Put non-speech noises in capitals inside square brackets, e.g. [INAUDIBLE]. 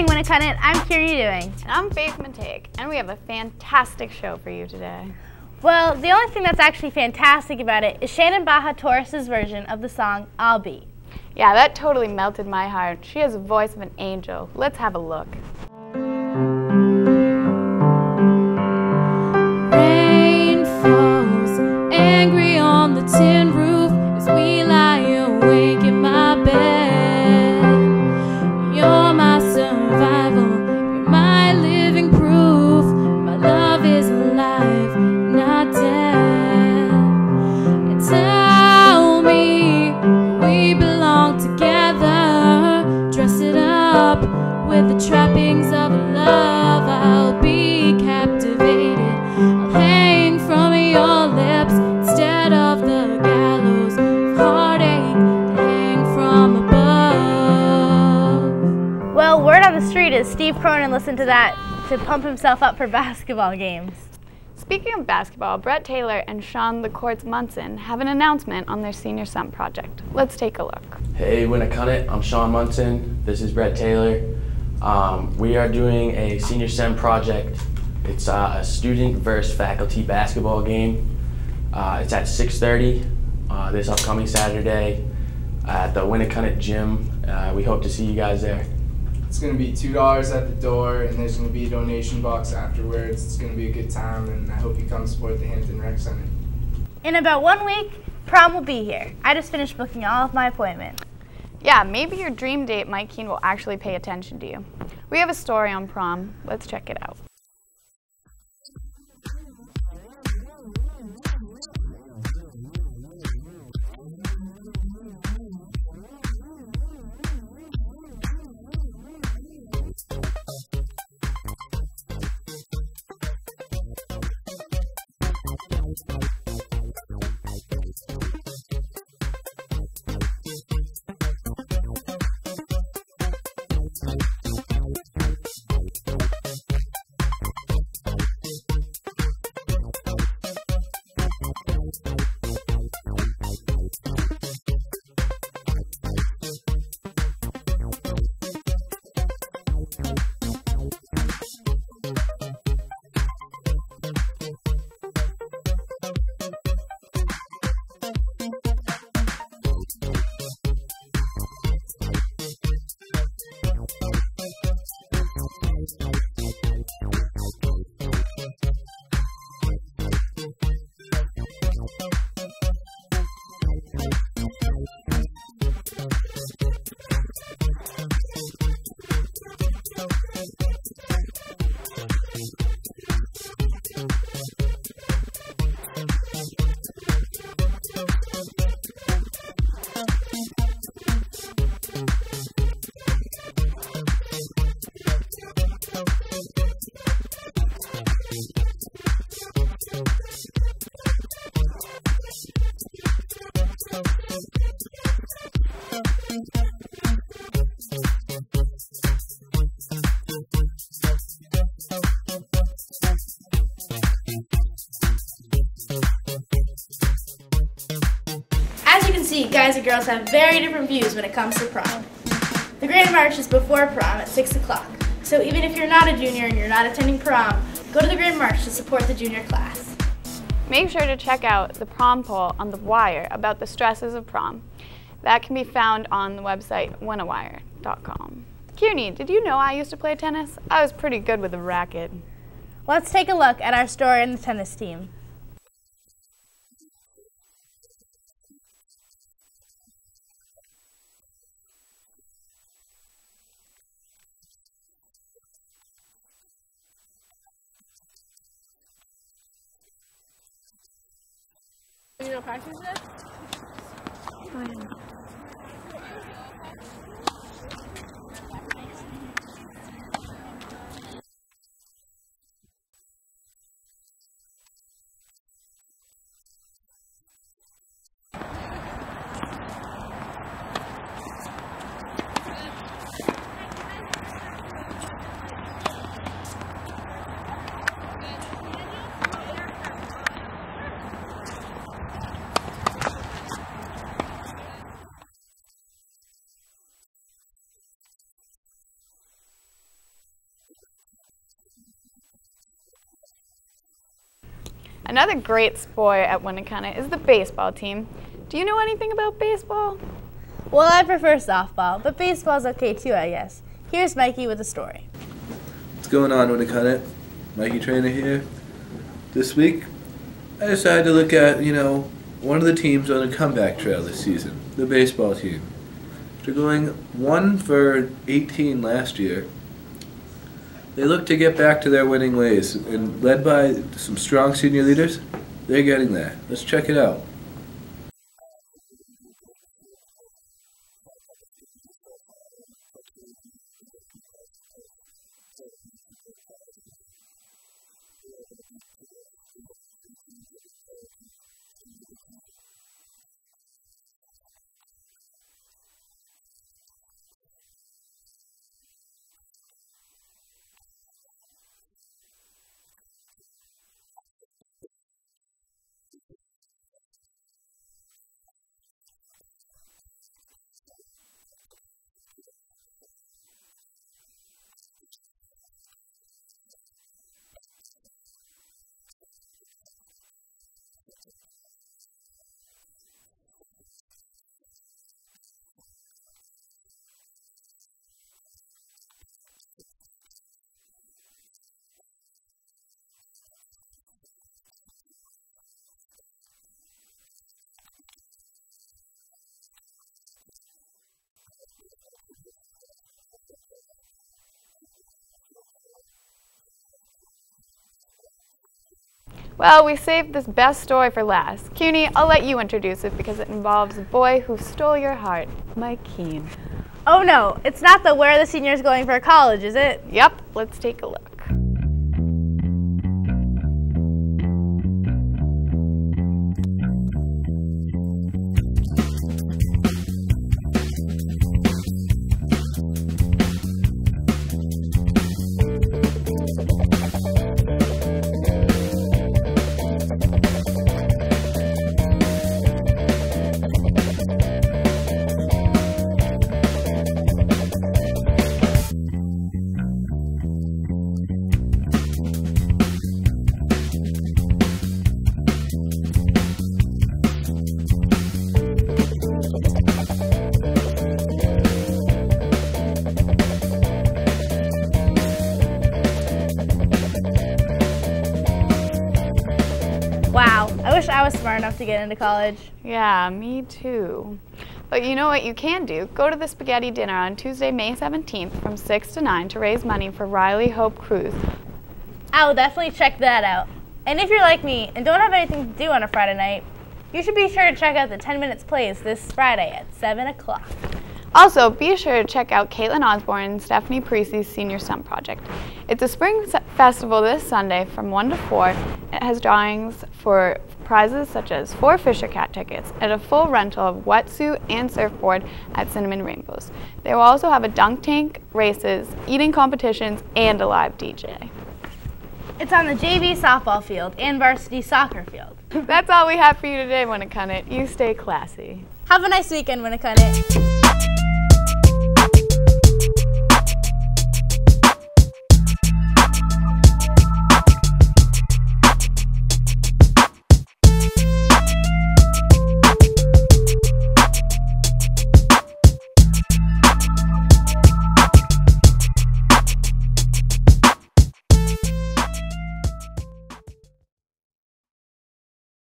morning, Winnacunnet. I'm Kieran doing? And I'm Faith Mateic, and we have a fantastic show for you today. Well, the only thing that's actually fantastic about it is Shannon Baja Torres' version of the song I'll Be. Yeah, that totally melted my heart. She has a voice of an angel. Let's have a look. Rain falls angry on the tin roof with the trappings of love. I'll be captivated. I'll hang from your lips instead of the gallows of heartache hang from above. Well, word on the street is Steve Cronin listened to that to pump himself up for [LAUGHS] basketball games. Speaking of basketball, Brett Taylor and Sean the Courts Munson have an announcement on their Senior Sump project. Let's take a look. Hey, Winnacunnet, I'm Sean Munson. This is Brett Taylor. Um, we are doing a senior SEM project. It's uh, a student versus faculty basketball game. Uh, it's at 6:30 uh, this upcoming Saturday at the Winnacunnet Gym. Uh, we hope to see you guys there. It's gonna be two dollars at the door, and there's gonna be a donation box afterwards. It's gonna be a good time, and I hope you come support the Hampton Rec Center. In about one week, prom will be here. I just finished booking all of my appointments. Yeah, maybe your dream date, Mike Keene, will actually pay attention to you. We have a story on prom. Let's check it out. As you can see, guys and girls have very different views when it comes to prom. The Grand March is before prom at 6 o'clock, so even if you're not a junior and you're not attending prom, go to the Grand March to support the junior class. Make sure to check out the prom poll on The Wire about the stresses of prom. That can be found on the website winnawire.com. Kearney, did you know I used to play tennis? I was pretty good with a racket. Let's take a look at our story in the tennis team. You know, practice this? Fine. Another great sport at Winnacunnet is the baseball team. Do you know anything about baseball? Well, I prefer softball, but baseball's okay too, I guess. Here's Mikey with a story. What's going on, Winnacunnet? Mikey Trainer here. This week, I decided to look at, you know, one of the teams on a comeback trail this season, the baseball team. After going 1 for 18 last year, they look to get back to their winning ways, and led by some strong senior leaders, they're getting there. Let's check it out. Well, we saved this best story for last. CUNY, I'll let you introduce it because it involves a boy who stole your heart, Mike Keene. Oh no, it's not the where the seniors going for college, is it? Yep, let's take a look. I was smart enough to get into college. Yeah, me too. But you know what you can do? Go to the spaghetti dinner on Tuesday, May 17th from 6 to 9 to raise money for Riley Hope Cruz. I'll definitely check that out. And if you're like me and don't have anything to do on a Friday night, you should be sure to check out the 10 Minutes Plays this Friday at 7 o'clock. Also, be sure to check out Caitlin Osborne and Stephanie Parisi's Senior Sun Project. It's a spring festival this Sunday from 1 to 4. It has drawings for prizes such as four Fisher Cat tickets and a full rental of wetsuit and surfboard at Cinnamon Rainbows. They will also have a dunk tank, races, eating competitions, and a live DJ. It's on the JV softball field and varsity soccer field. [LAUGHS] That's all we have for you today, Winnacunnet. You stay classy. Have a nice weekend, Winnacunnet.